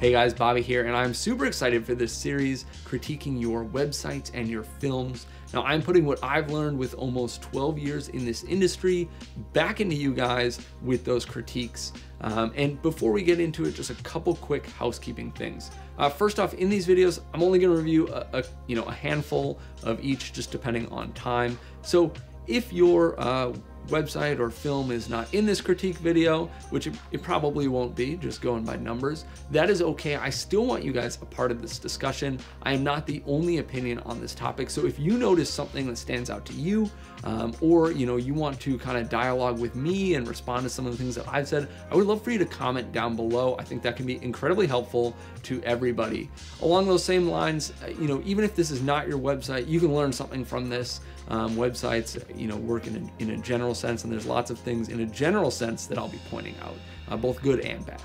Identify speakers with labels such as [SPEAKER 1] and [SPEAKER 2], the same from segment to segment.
[SPEAKER 1] Hey guys, Bobby here, and I'm super excited for this series critiquing your websites and your films. Now, I'm putting what I've learned with almost 12 years in this industry back into you guys with those critiques. Um, and before we get into it, just a couple quick housekeeping things. Uh, first off, in these videos, I'm only going to review a, a, you know a handful of each, just depending on time. So if your uh, website or film is not in this critique video, which it, probably won't be, just going by numbers, that is okay. I still want you guys a part of this discussion. I am not the only opinion on this topic. So if you notice something that stands out to you, um, or you know you want to kind of dialogue with me and respond to some of the things that I've said, I would love for you to comment down below. I think that can be incredibly helpful to everybody. Along those same lines, uh, you know, even if this is not your website, you can learn something from this. Um, websites, you know, work in a, in a general sense, and there's lots of things in a general sense that I'll be pointing out, uh, both good and bad.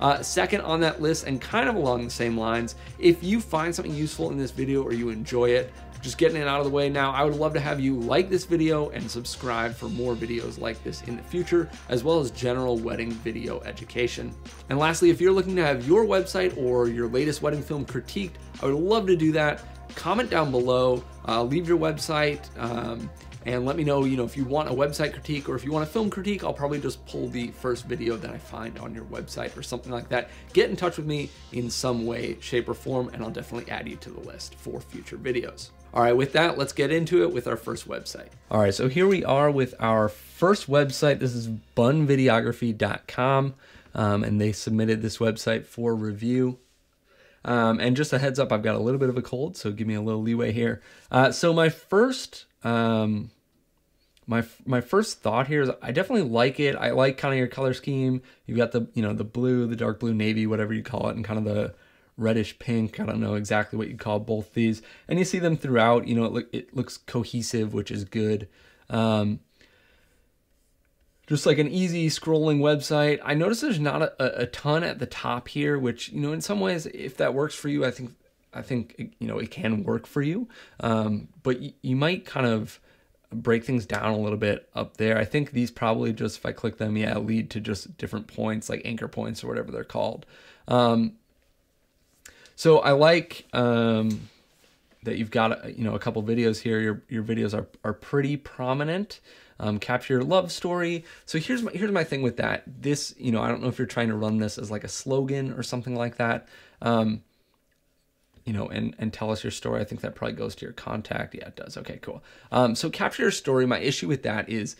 [SPEAKER 1] Uh, second on that list, and kind of along the same lines, if you find something useful in this video or you enjoy it, just getting it out of the way now, I would love to have you like this video and subscribe for more videos like this in the future, as well as general wedding video education. And lastly, if you're looking to have your website or your latest wedding film critiqued, I would love to do that. Comment down below, uh, leave your website, um, and let me know, you know, if you want a website critique or if you want a film critique, I'll probably just pull the first video that I find on your website or something like that. Get in touch with me in some way, shape, or form, and I'll definitely add you to the list for future videos. All right, with that, let's get into it with our first website. All right, so here we are with our first website. This is bunvideography.com, um, and they submitted this website for review. Um, and just a heads up, I've got a little bit of a cold, so give me a little leeway here. Uh, so my first, um, my my first thought here is I definitely like it. I like kind of your color scheme. You've got the you know the blue, the dark blue, navy, whatever you call it, and kind of the reddish pink. I don't know exactly what you call both these. And you see them throughout. You know, it, look, it looks cohesive, which is good. Um, just like an easy scrolling website. I notice there's not a, a ton at the top here, which, you know, in some ways, if that works for you, I think, I think, you know, it can work for you. Um, but you, you might kind of break things down a little bit up there. I think these probably just, if I click them, yeah, lead to just different points, like anchor points or whatever they're called. Um, so I like um, that you've got you know a couple videos here. Your your videos are are pretty prominent. Um, capture your love story. So here's my here's my thing with that. This you know I don't know if you're trying to run this as like a slogan or something like that. Um, you know, and and tell us your story. I think that probably goes to your contact. Yeah, it does. Okay, cool. Um, so capture your story. My issue with that is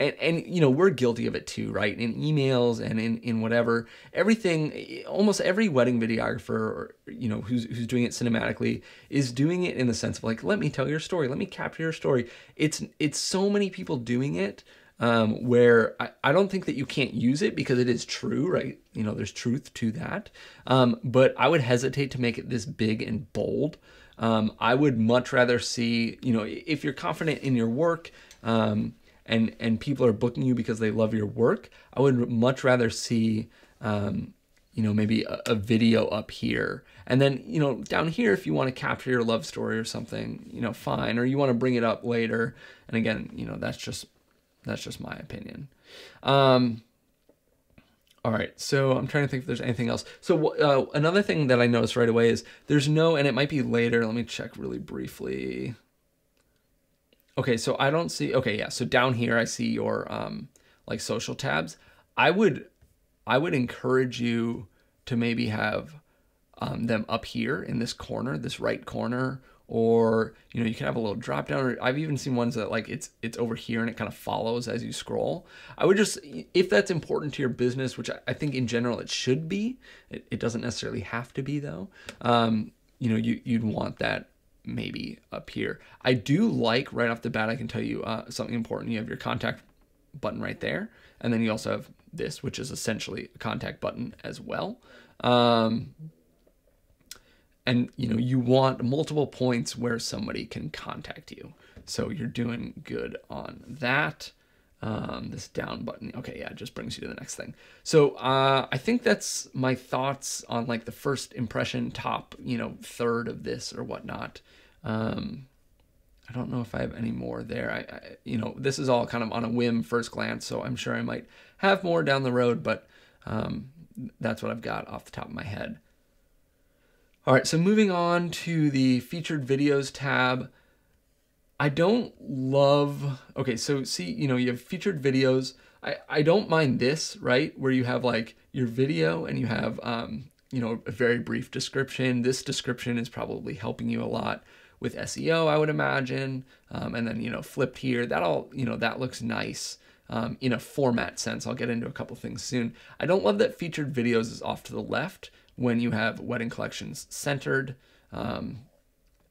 [SPEAKER 1] and, and you know we're guilty of it too right? In emails and in, in whatever. Everything almost every wedding videographer or you know who's, who's doing it cinematically is doing it in the sense of like let me tell your story let me capture your story. It's it's so many people doing it um, where I, I don't think that you can't use it because it is true right? You know there's truth to that. Um, but i would hesitate to make it this big and bold. Um, i would much rather see you know if you're confident in your work um, and and people are booking you because they love your work, I would much rather see um, you know maybe a, a, video up here and then you know down here if you want to capture your love story or something you know fine or you want to bring it up later and again you know that's just that's just my opinion um, all right, so I'm trying to think if there's anything else. So uh, another thing that I noticed right away is there's no, and it might be later. Let me check really briefly. Okay, so I don't see, okay, yeah, so down here I see your um, like social tabs. I would, I would encourage you to maybe have um, them up here in this corner, this right corner, or you know you can have a little drop down or i've even seen ones that like it's it's over here and it kind of follows as you scroll i would just if that's important to your business which i think in general it should be it, it doesn't necessarily have to be though um, you know you, you'd want that maybe up here. I do like right off the bat, I can tell you uh, something important. You have your contact button right there. And then you also have this, which is essentially a contact button as well. Um, and you know, you want multiple points where somebody can contact you. So you're doing good on that. Um, this down button. Okay, yeah, it just brings you to the next thing. So uh, I think that's my thoughts on like the first impression, top, you know, third of this or whatnot. Um, I don't know if I have any more there. I, I, you know, this is all kind of on a whim, first glance, so I'm sure I might have more down the road. But um, that's what I've got off the top of my head. All right, so moving on to the featured videos tab. I don't love, okay, so see, you know, you have featured videos. I, I don't mind this, right? Where you have like your video and you have, um, you know, a very brief description. This description is probably helping you a lot with SEO, I would imagine. Um, and then, you know, flipped here, that all, you know, that looks nice um, in a format sense. I'll get into a couple things soon. I don't love that featured videos is off to the left when you have wedding collections centered um,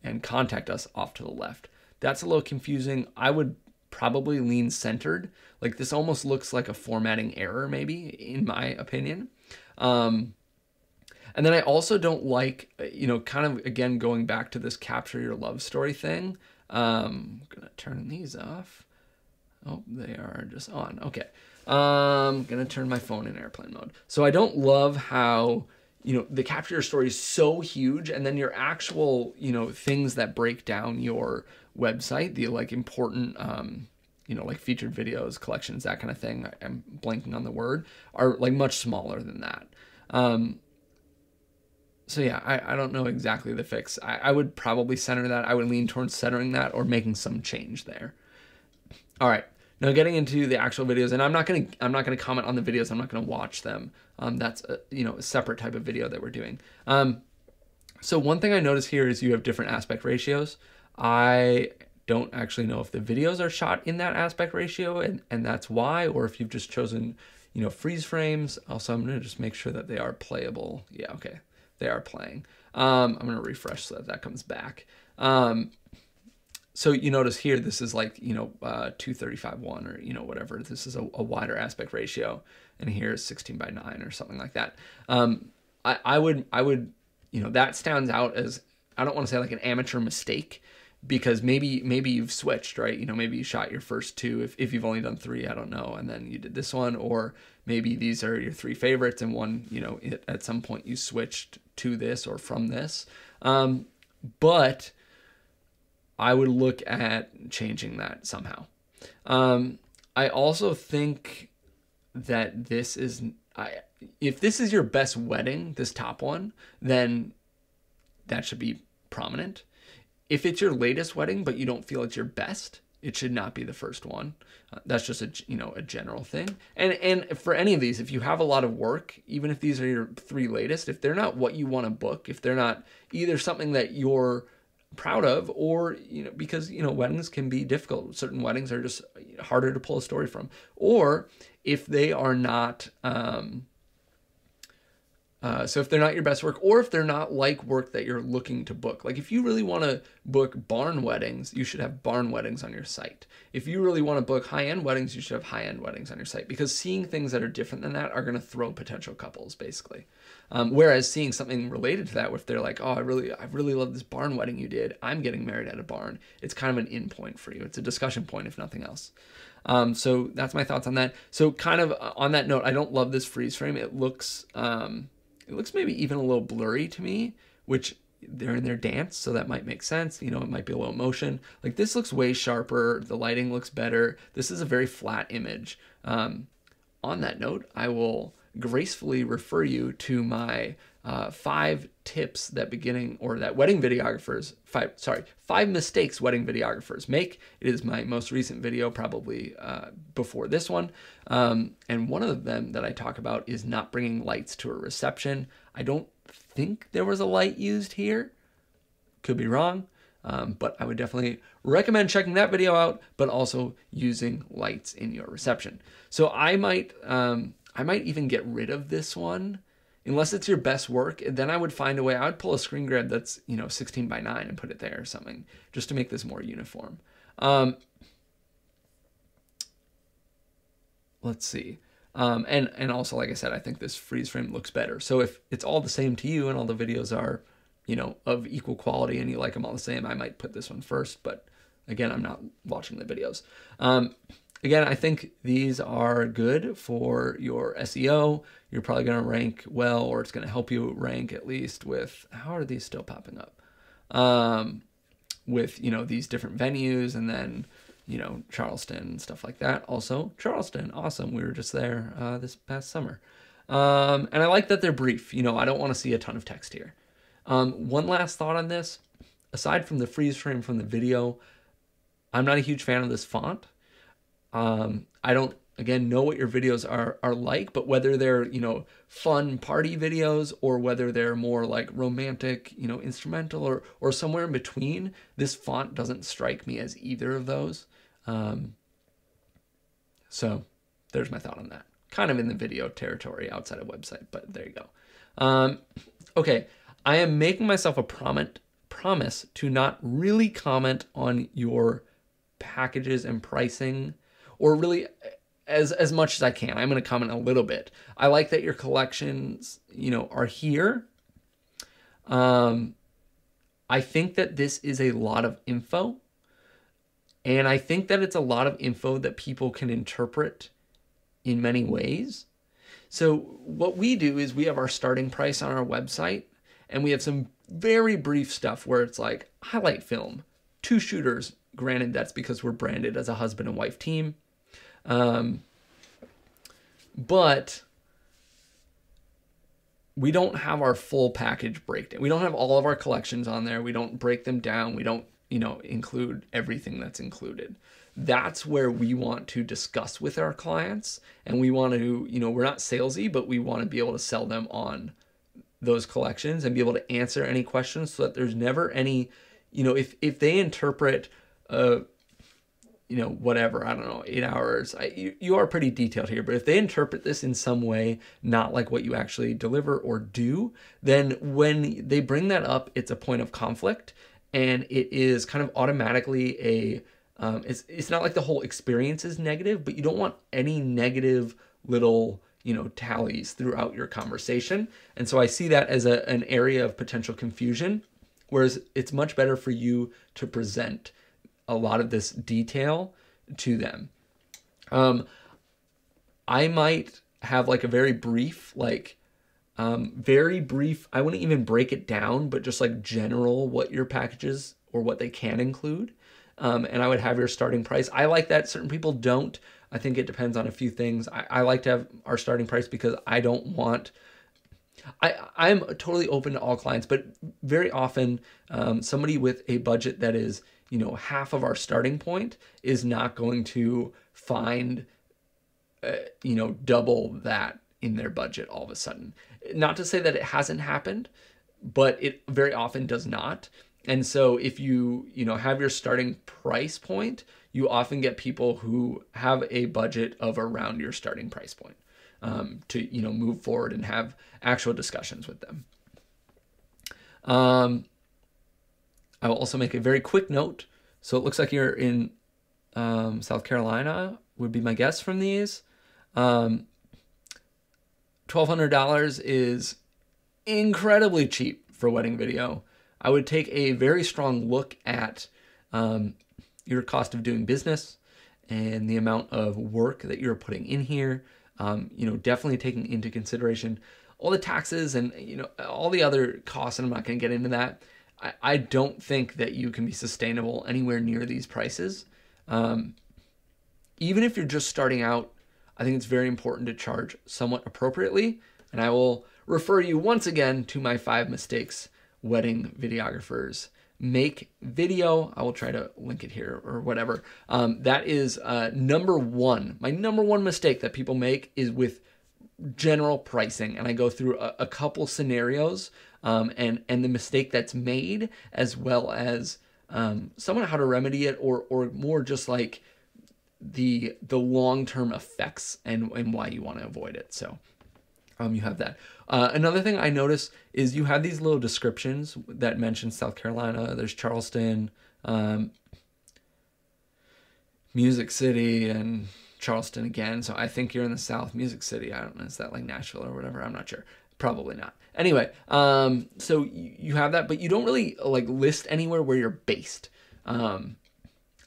[SPEAKER 1] and contact us off to the left. That's a little confusing. I would probably lean centered. Like this almost looks like a formatting error, maybe, in my opinion. Um, and then I also don't like, you know, kind of again going back to this capture your love story thing. Um, I'm gonna turn these off. Oh, they are just on. Okay. Um, gonna turn my phone in airplane mode. So I don't love how you know the capture your story is so huge, and then your actual you know things that break down your website, the like important um, you know like featured videos, collections, that kind of thing. I'm blanking on the word are like much smaller than that. Um, so yeah, I, I don't know exactly the fix. I, I would probably center that. I would lean towards centering that or making some change there. All right. Now getting into the actual videos, and I'm not gonna I'm not gonna comment on the videos. I'm not gonna watch them. Um, that's a, you know a separate type of video that we're doing. Um, so one thing I notice here is you have different aspect ratios. I don't actually know if the videos are shot in that aspect ratio, and and that's why, or if you've just chosen you know freeze frames. Also, I'm gonna just make sure that they are playable. Yeah, okay, they are playing. Um, I'm gonna refresh so that that comes back. Um, so you notice here, this is like, you know, uh, 235 1 or, you know, whatever. This is a, a, wider aspect ratio. And here is 16 by 9 or something like that. Um, I, I would, I would, you know, that stands out as, I don't want to say like an amateur mistake because maybe, maybe you've switched, right? You know, maybe you shot your first two if, if you've only done three, I don't know. And then you did this one, or maybe these are your three favorites and one, you know, it, at some point you switched to this or from this. Um, but, I would look at changing that somehow. Um, I also think that this is I if this is your best wedding, this top one, then that should be prominent. If it's your latest wedding but you don't feel it's your best, it should not be the first one. Uh, that's just a you know a general thing. And and for any of these, if you have a lot of work, even if these are your three latest, if they're not what you want to book, if they're not either something that you're proud of or you know because you know weddings can be difficult certain weddings are just harder to pull a story from or if they are not um, uh, so if they're not your best work, or if they're not like work that you're looking to book, like if you really want to book barn weddings, you should have barn weddings on your site. If you really want to book high-end weddings, you should have high-end weddings on your site because seeing things that are different than that are going to throw potential couples, basically. Um, whereas seeing something related to that, if they're like, "Oh, I really, I really love this barn wedding you did. I'm getting married at a barn," it's kind of an in point for you. It's a discussion point, if nothing else. Um, so that's my thoughts on that. So kind of uh, on that note, I don't love this freeze frame. It looks um, it looks maybe even a little blurry to me, which they're in their dance, so that might make sense. You know, it might be a little motion. Like this looks way sharper. The lighting looks better. This is a very flat image. Um, on that note, I will gracefully refer you to my uh, five tips that beginning or that wedding videographers five sorry five mistakes wedding videographers make. It is my most recent video probably uh, before this one. Um, and one of them that i talk about is not bringing lights to a reception. I don't think there was a light used here. Could be wrong um, but i would definitely recommend checking that video out but also using lights in your reception. So i might um, i might even get rid of this one unless it's your best work, then I would find a way. I would pull a screen grab that's you know 16 by 9 and put it there or something, just to make this more uniform. Um, let's see. Um, and and also, like I said, I think this freeze frame looks better. So if it's all the same to you and all the videos are, you know, of equal quality and you like them all the same, I might put this one first. But again, I'm not watching the videos. Um, again, I think these are good for your SEO. You're probably going to rank well, or it's going to help you rank at least with how are these still popping up? Um, with you know these different venues, and then you know Charleston and stuff like that. Also, Charleston, awesome. We were just there uh, this past summer. Um, and I like that they're brief. You know, I don't want to see a ton of text here. Um, one last thought on this. Aside from the freeze frame from the video, I'm not a huge fan of this font. Um, I don't again know what your videos are are like but whether they're you know fun party videos or whether they're more like romantic you know instrumental or or somewhere in between this font doesn't strike me as either of those. Um, so there's my thought on that. Kind of in the video territory outside of website but there you go. Um, okay. I am making myself a promise promise to not really comment on your packages and pricing or really as as much as I can. I'm going to comment a little bit. I like that your collections, you know, are here. Um, I think that this is a lot of info, and I think that it's a lot of info that people can interpret in many ways. So what we do is we have our starting price on our website, and we have some very brief stuff where it's like highlight film, two shooters. Granted, that's because we're branded as a husband and wife team um, but we don't have our full package breakdown. We don't have all of our collections on there. We don't break them down. We don't, you know, include everything that's included. That's where we want to discuss with our clients and we want to, you know, we're not salesy, but we want to be able to sell them on those collections and be able to answer any questions so that there's never any, you know, if if they interpret uh you know, whatever, I don't know, eight hours. I, you, you are pretty detailed here, but if they interpret this in some way, not like what you actually deliver or do, then when they bring that up, it's a point of conflict and it is kind of automatically a, um, it's, it's not like the whole experience is negative, but you don't want any negative little, you know, tallies throughout your conversation. And so I see that as a, an area of potential confusion, whereas it's much better for you to present a lot of this detail to them. Um, I might have like a very brief, like, um, very brief, I wouldn't even break it down, but just like general what your packages or what they can include. Um, and I would have your starting price. I like that. Certain people don't. I think it depends on a few things. I, I like to have our starting price because I don't want. I I'm totally open to all clients, but very often um, somebody with a budget that is you know, half of our starting point is not going to find, uh, you know, double that in their budget all of a sudden. Not to say that it hasn't happened, but it very often does not. And so if you, you know, have your starting price point, you often get people who have a budget of around your starting price point um, to, you know, move forward and have actual discussions with them. Um, I will also make a very quick note. So it looks like you're in um, South Carolina, would be my guess from these. Um, $1,200 is incredibly cheap for wedding video. I would take a very strong look at um, your cost of doing business and the amount of work that you're putting in here. Um, you know, definitely taking into consideration all the taxes and you know all the other costs, and I'm not going to get into that. I, I don't think that you can be sustainable anywhere near these prices. Um, even if you're just starting out, I think it's very important to charge somewhat appropriately. And I will refer you once again to my five mistakes wedding videographers make video. I will try to link it here or whatever. Um, that is uh, number one. My number one mistake that people make is with general pricing. And I go through a, a couple scenarios um, and and the mistake that's made, as well as um, somewhat how to remedy it, or or more just like the the long term effects and and why you want to avoid it. So. Um, you have that. Uh, another thing I notice is you have these little descriptions that mention South Carolina. There's Charleston, um, Music City, and Charleston again. So I think you're in the South, Music City. I don't know. Is that like Nashville or whatever? I'm not sure. Probably not. Anyway, um, so you have that, but you don't really like list anywhere where you're based. Um,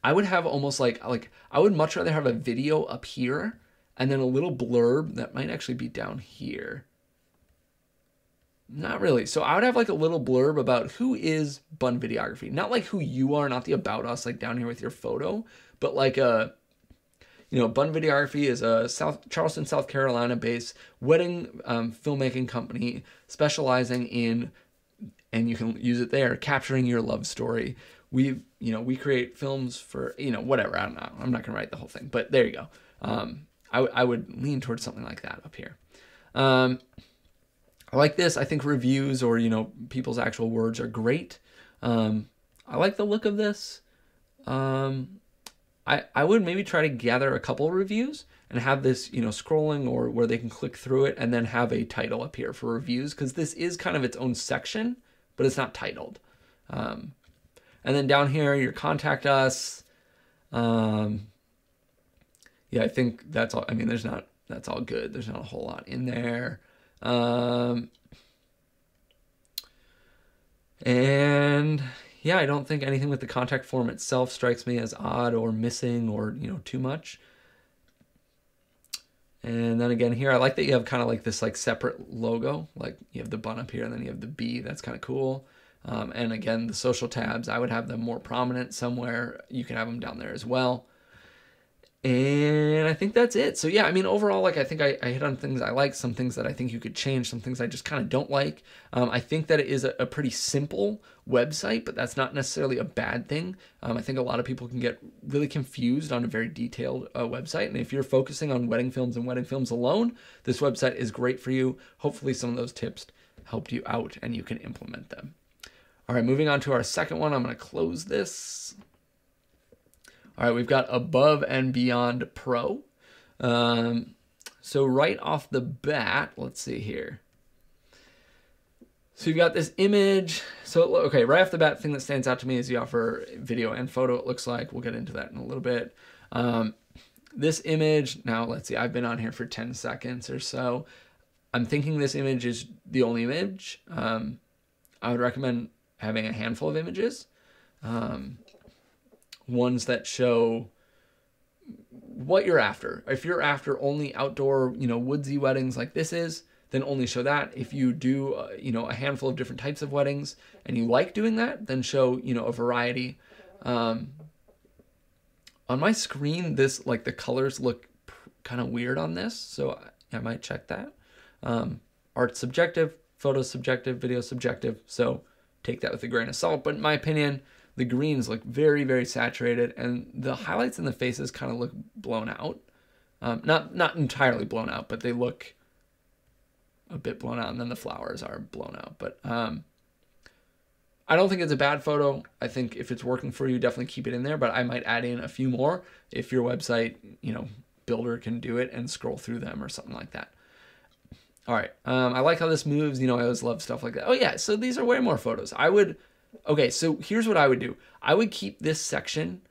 [SPEAKER 1] I would have almost like like I would much rather have a video up here and then a little blurb that might actually be down here. Not really. So I would have like a little blurb about who is Bun Videography. Not like who you are, not the about us like down here with your photo, but like a You know, Bun Videography is a South Charleston, South Carolina based wedding um, filmmaking company specializing in, and you can use it there, capturing your love story. We, you know, we create films for, you know, whatever. I don't know. I'm not gonna write the whole thing, but there you go. Um, I, w- I would lean towards something like that up here. Um, I like this. I think reviews or you know people's actual words are great. Um, I like the look of this. Um, I I would maybe try to gather a couple reviews and have this you know scrolling or where they can click through it and then have a title up here for reviews because this is kind of its own section, but it's not titled. Um, and then down here, your contact us. Um, yeah, I think that's all. I mean, there's not that's all good. There's not a whole lot in there. Um, and yeah, I don't think anything with the contact form itself strikes me as odd or missing or, you know, too much. And then again here, I like that you have kind of like this like separate logo. Like you have the bun up here and then you have the B. That's kind of cool. Um, and again, the social tabs, I would have them more prominent somewhere. You can have them down there as well. And I think that's it. So yeah, I mean, overall, like I think I, I hit on things I like, some things that I think you could change, some things I just kind of don't like. Um, I think that it is a, a, pretty simple website, but that's not necessarily a bad thing. Um, I think a lot of people can get really confused on a very detailed uh, website, and if you're focusing on wedding films and wedding films alone, this website is great for you. Hopefully, some of those tips helped you out and you can implement them. All right, moving on to our second one. I'm going to close this. All right, we've got Above and Beyond Pro. Um, so right off the bat, let's see here. So you've got this image. So, okay, right off the bat, thing that stands out to me is you offer video and photo, it looks like. We'll get into that in a little bit. Um, this image, now let's see, I've been on here for 10 seconds or so. I'm thinking this image is the only image. Um, I would recommend having a handful of images. Um, ones that show what you're after. If you're after only outdoor, you know, woodsy weddings like this is, then only show that. If you do, uh, you know, a handful of different types of weddings and you like doing that, then show, you know, a variety. Um, on my screen, this, like, the colors look kind of weird on this, so I, I might check that. Um, art subjective, photo subjective, video subjective, so take that with a grain of salt. But in my opinion, the greens look very, very saturated, and the highlights in the faces kind of look blown out. Um, not not entirely blown out, but they look a bit blown out, and then the flowers are blown out. But um, I don't think it's a bad photo. I think if it's working for you, definitely keep it in there. But I might add in a few more if your website, you know, builder can do it and scroll through them or something like that. All right. Um, I like how this moves. You know, I always love stuff like that. Oh yeah. So these are way more photos. I would Okay, so here's what I would do. I would keep this section.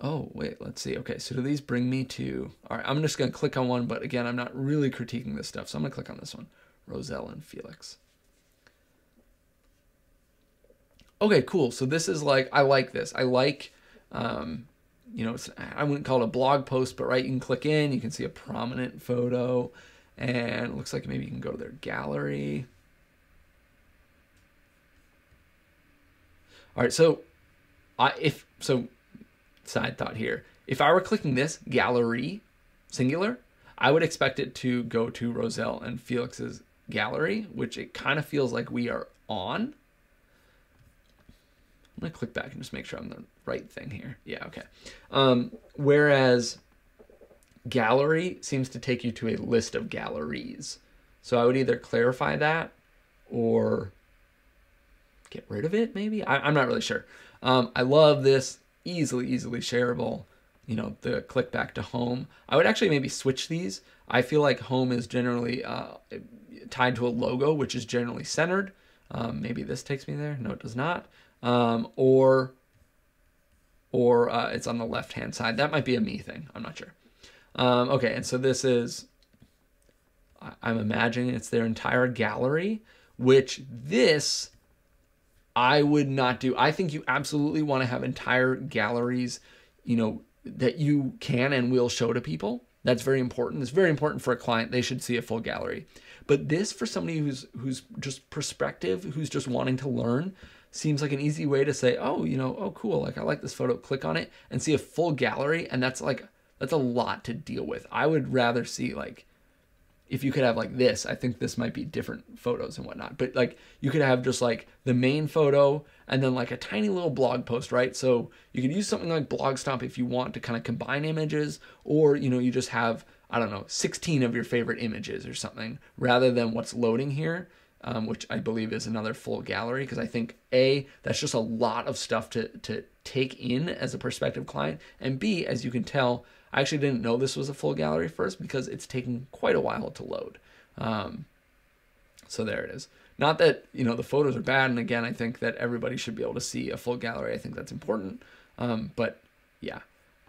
[SPEAKER 1] Oh, wait, let's see. Okay, so do these bring me to... All right, I'm just going to click on one, but again, I'm not really critiquing this stuff, so I'm going to click on this one. Roselle and Felix. Okay, cool. So this is like, I like this. I like, um, you know, I wouldn't call it a blog post, but right, you can click in, you can see a prominent photo, and it looks like maybe you can go to their gallery. All right, so I if so side thought here. If I were clicking this gallery singular, I would expect it to go to Roselle and Felix's gallery, which it kind of feels like we are on. I'm gonna click back and just make sure I'm the right thing here. Yeah, okay. Um, whereas gallery seems to take you to a list of galleries. So I would either clarify that or get rid of it, maybe? I, am not really sure. Um, I love this, easily, easily shareable. You know, the click back to home. I would actually maybe switch these. I feel like home is generally uh, tied to a logo, which is generally centered. Um, maybe this takes me there. No, it does not. Um, or or uh, it's on the left hand side. That might be a me thing. I'm not sure. Um, okay, and so this is, I'm imagining it's their entire gallery, which this I would not do. I think you absolutely want to have entire galleries, you know, that you can and will show to people. That's very important. It's very important for a client. They should see a full gallery. But this for somebody who's who's just perspective, who's just wanting to learn, seems like an easy way to say, "Oh, you know, oh cool, like I like this photo, click on it and see a full gallery." And that's like that's a lot to deal with. I would rather see like if you could have like this, I think this might be different photos and whatnot. But like you could have just like the main photo and then like a tiny little blog post, right? So you could use something like Blogstomp if you want to kind of combine images, or you know, you just have, I don't know, 16 of your favorite images or something, rather than what's loading here. Um, which I believe is another full gallery because I think a that's just a lot of stuff to to take in as a prospective client, and b as you can tell, I actually didn't know this was a full gallery first because it's taking quite a while to load. Um, so there it is. Not that you know the photos are bad, and again, I think that everybody should be able to see a full gallery. I think that's important. Um, but yeah,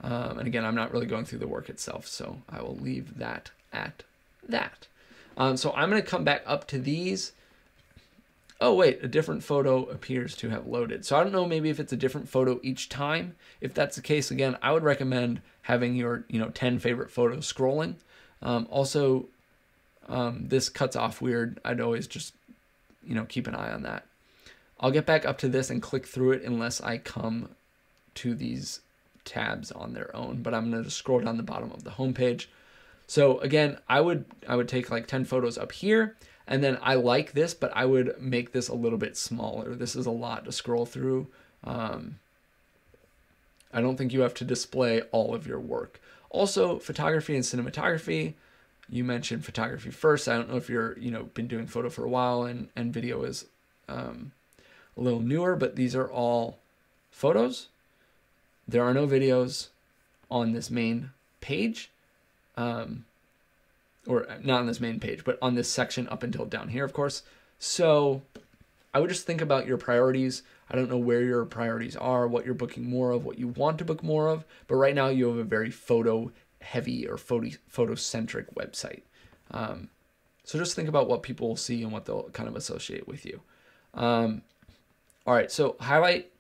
[SPEAKER 1] um, and again, I'm not really going through the work itself, so I will leave that at that. Um, so I'm going to come back up to these. Oh wait, a different photo appears to have loaded. So I don't know maybe if it's a different photo each time. If that's the case, again, I would recommend having your you know 10 favorite photos scrolling. Um, also, um, this cuts off weird. I'd always just you know keep an eye on that. I'll get back up to this and click through it unless I come to these tabs on their own. But I'm going to scroll down the bottom of the homepage. So again, I would I would take like 10 photos up here and then I like this, but I would make this a little bit smaller. This is a lot to scroll through. Um, I don't think you have to display all of your work. Also, photography and cinematography. You mentioned photography first. I don't know if you're, you know, been doing photo for a while and, and video is um, a little newer, but these are all photos. There are no videos on this main page. Um, or not on this main page, but on this section up until down here, of course. So I would just think about your priorities. I don't know where your priorities are, what you're booking more of, what you want to book more of, but right now you have a very photo heavy or photo photocentric website. Um, so just think about what people will see and what they'll kind of associate with you. Um, all right, so highlight.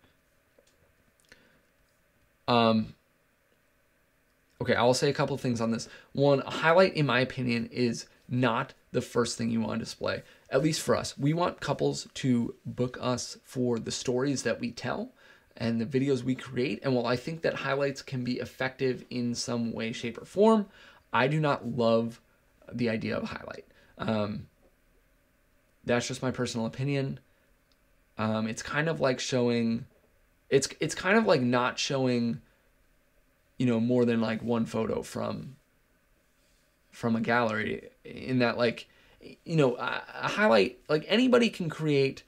[SPEAKER 1] Um, Okay, I'll say a couple of things on this. One, a highlight, in my opinion, is not the first thing you want to display, at least for us. We want couples to book us for the stories that we tell and the videos we create. And while I think that highlights can be effective in some way, shape, or form, I do not love the idea of highlight. Um, that's just my personal opinion. Um, it's kind of like showing, it's it's kind of like not showing you know more than like one photo from from a gallery in that like you know a, highlight like anybody can create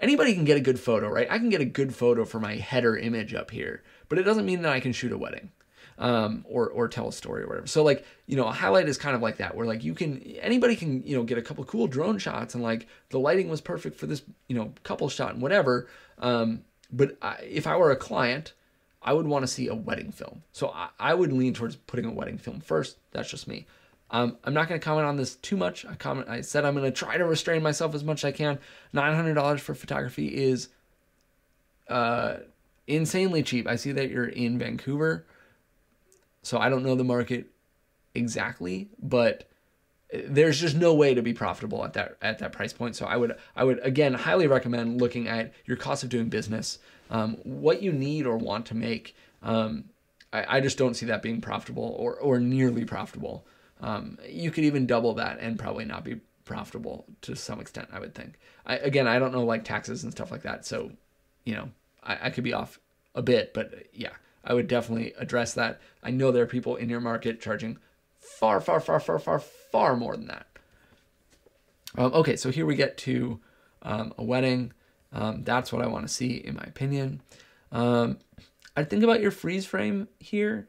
[SPEAKER 1] anybody can get a good photo right i can get a good photo for my header image up here but it doesn't mean that i can shoot a wedding um, or or tell a story or whatever. So like you know a highlight is kind of like that where like you can anybody can you know get a couple cool drone shots and like the lighting was perfect for this you know couple shot and whatever. Um, but I, if I were a client, I would want to see a wedding film. So I, I would lean towards putting a wedding film first. That's just me. Um, I'm not going to comment on this too much. I comment. I said I'm going to try to restrain myself as much as I can. Nine hundred dollars for photography is uh, insanely cheap. I see that you're in Vancouver, so I don't know the market exactly, but there's just no way to be profitable at that at that price point. So I would I would again highly recommend looking at your cost of doing business um, what you need or want to make. Um, I, I, just don't see that being profitable or, or nearly profitable. Um, you could even double that and probably not be profitable to some extent, I would think. I, again, I don't know like taxes and stuff like that. So, you know, I, I could be off a bit, but yeah, I would definitely address that. I know there are people in your market charging far, far, far, far, far, far more than that. Um, okay, so here we get to um, a wedding. Um, that's what I want to see, in my opinion. Um, I think about your freeze frame here.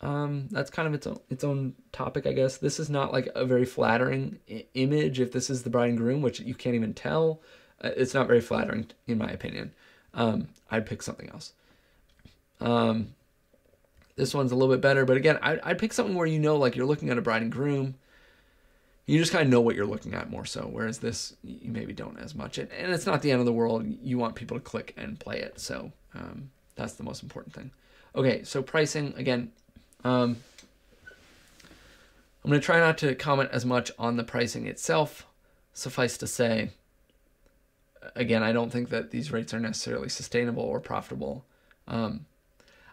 [SPEAKER 1] Um, that's kind of its own, its own topic, I guess. This is not like a very flattering I- image. If this is the bride and groom, which you can't even tell, uh, it's not very flattering, in my opinion. Um, I'd pick something else. Um, this one's a little bit better, but again, I'd, I'd pick something where you know, like you're looking at a bride and groom you just kind of know what you're looking at more so. Whereas this, you maybe don't as much. And, and it's not the end of the world. You want people to click and play it. So um, that's the most important thing. Okay, so pricing again. Um, I'm going to try not to comment as much on the pricing itself. Suffice to say, again, I don't think that these rates are necessarily sustainable or profitable. Um,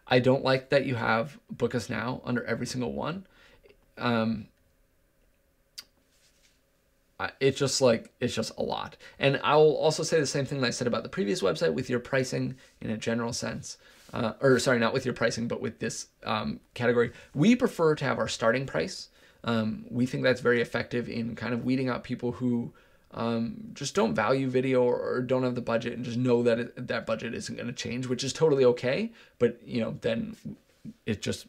[SPEAKER 1] I don't like that you have book us now under every single one. It's just like it's just a lot. And i will also say the same thing that i said about the previous website with your pricing in a general sense uh, or sorry not with your pricing but with this um, category. We prefer to have our starting price. Um, we think that's very effective in kind of weeding out people who um, just don't value video or, or, don't have the budget and just know that it, that budget isn't going to change which is totally okay. But you know then it just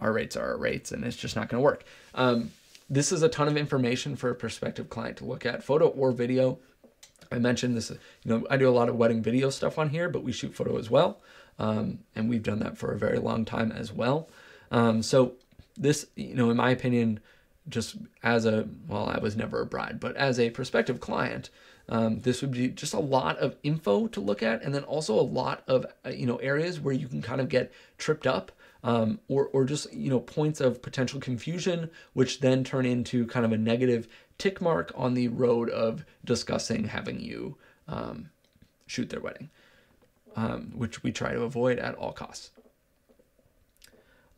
[SPEAKER 1] our rates are our rates and it's just not going to work. Um, this is a ton of information for a prospective client to look at, photo or video. I mentioned this, you know, I do a lot of wedding video stuff on here, but we shoot photo as well. Um, and we've done that for a very long time as well. Um, so this, you know, in my opinion, just as a, well, I was never a bride, but as a prospective client, um, this would be just a lot of info to look at, and then also a lot of uh, you know areas where you can kind of get tripped up um, or, or just you know points of potential confusion, which then turn into kind of a negative tick mark on the road of discussing having you um, shoot their wedding, um, which we try to avoid at all costs.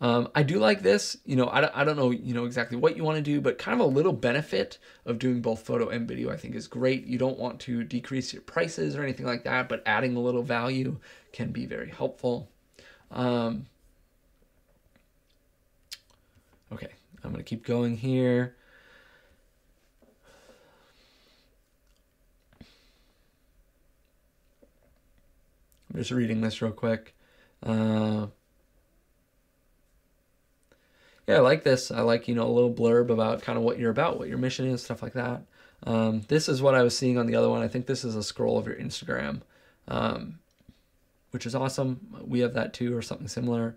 [SPEAKER 1] Um, I do like this. You know, I don't, I don't know, you know, exactly what you want to do, but kind of a little benefit of doing both photo and video, I think is great. You don't want to decrease your prices or anything like that, but adding a little value can be very helpful. Um, Okay, I'm going to keep going here. I'm just reading this real quick. Uh, yeah, I like this. I like, you know, a little blurb about kind of what you're about, what your mission is, stuff like that. Um, this is what I was seeing on the other one. I think this is a scroll of your Instagram, um, which is awesome. We have that too, or something similar.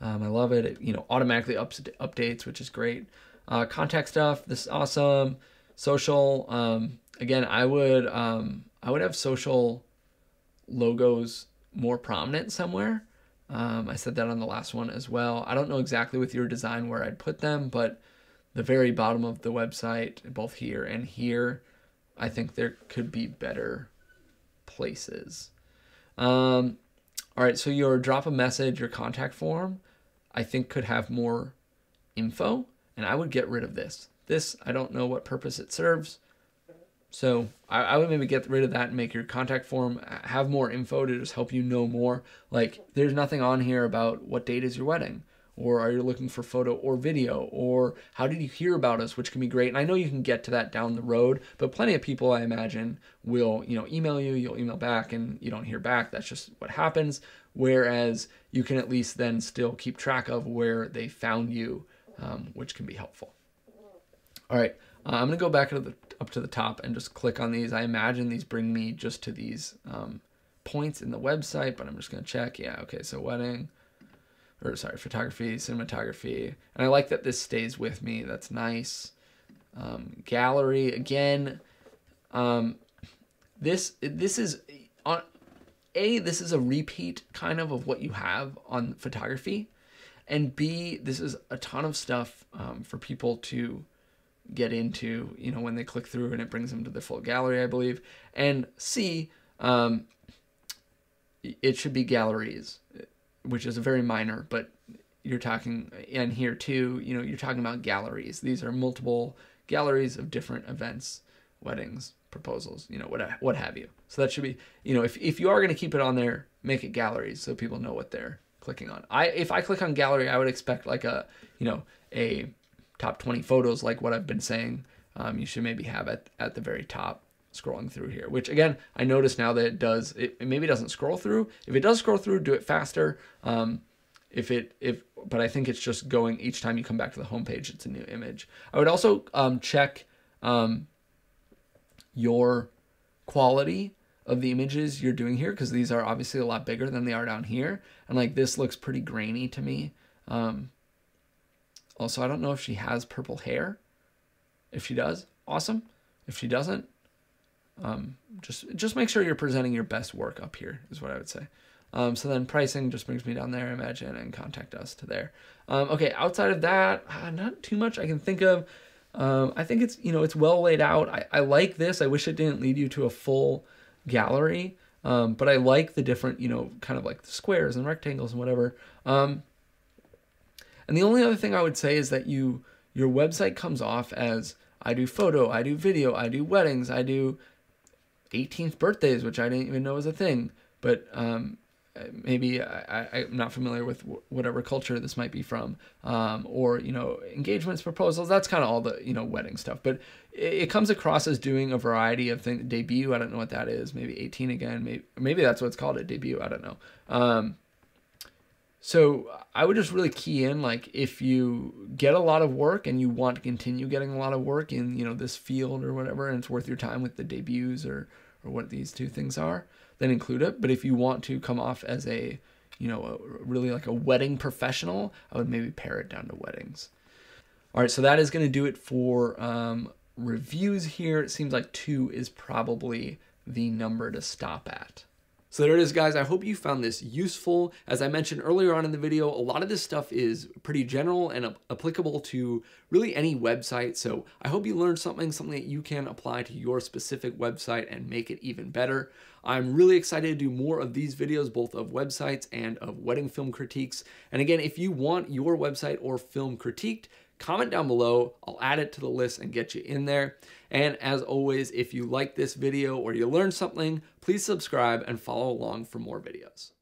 [SPEAKER 1] Um, I love it. it. You know, automatically ups, updates, which is great. Uh, contact stuff. This is awesome. Social. Um, again, I would um, I would have social logos more prominent somewhere. Um, I said that on the last one as well. I don't know exactly with your design where I'd put them, but the very bottom of the website, both here and here, I think there could be better places. Um, all right, so your drop a message, your contact form. I think could have more info, and I would get rid of this. This, I don't know what purpose it serves. So I, I, would maybe get rid of that and make your contact form uh, have more info to just help you know more. Like there's nothing on here about what date is your wedding, or are you looking for photo or video, or how did you hear about us, which can be great. And I know you can get to that down the road, but plenty of people I imagine will you know email you, you'll email back, and you don't hear back. That's just what happens. Whereas you can at least then still keep track of where they found you, um, which can be helpful. All right, uh, I'm gonna go back to the, up to the top and just click on these. I imagine these bring me just to these um, points in the website, but I'm just gonna check. Yeah, okay, so wedding, or sorry, photography, cinematography, and I like that this stays with me. That's nice. Um, gallery again. Um, this this is on a, this is a repeat kind of of what you have on photography. And B, this is a ton of stuff um, for people to get into, you know, when they click through and it brings them to the full gallery, I believe. And C, um, it should be galleries, which is a very minor, but you're talking, and here too, you know, you're talking about galleries. These are multiple galleries of different events, weddings, proposals, you know, what what have you. So that should be, you know, if if you are going to keep it on there, make it galleries so people know what they're clicking on. I if I click on gallery, I would expect like a, you know, a top 20 photos like what I've been saying. Um, you should maybe have at at the very top scrolling through here, which again, I notice now that it does, it, it maybe doesn't scroll through. If it does scroll through, do it faster. Um, if it, if, but I think it's just going each time you come back to the homepage, it's a new image. I would also um, check um, your quality of the images you're doing here because these are obviously a lot bigger than they are down here. And like this looks pretty grainy to me. Um, also i don't know if she has purple hair. If she does awesome. If she doesn't um, just just make sure you're presenting your best work up here is what i would say. Um, so then pricing just brings me down there imagine and contact us to there. Um, okay outside of that uh, not too much i can think of um, I think it's you know it's well laid out. I, I like this. I wish it didn't lead you to a full gallery. Um, but I like the different, you know, kind of like the squares and rectangles and whatever. Um, and the only other thing I would say is that you your website comes off as I do photo, I do video, I do weddings, I do 18th birthdays, which I didn't even know was a thing. But um, maybe I, am not familiar with whatever culture this might be from, um, or you know engagements, proposals. That's kind of all the you know wedding stuff. But it, it, comes across as doing a variety of things. Debut, I don't know what that is. Maybe 18 again. Maybe maybe that's what it's called. A debut. I don't know. Um, so I would just really key in like if you get a lot of work and you want to continue getting a lot of work in you know this field or whatever, and it's worth your time with the debuts or or what these two things are, then include it. But if you want to come off as a you know a, really like a wedding professional, I would maybe pare it down to weddings. All right, so that is going to do it for um, reviews here. It seems like two is probably the number to stop at. So there it is, guys. I hope you found this useful. As I mentioned earlier on in the video, a lot of this stuff is pretty general and applicable to really any website. So I hope you learned something, something that you can apply to your specific website and make it even better. I'm really excited to do more of these videos, both of websites and of wedding film critiques. And again, if you want your website or film critiqued, comment down below. I'll add it to the list and get you in there. And as always, if you like this video or you learned something, please subscribe and follow along for more videos.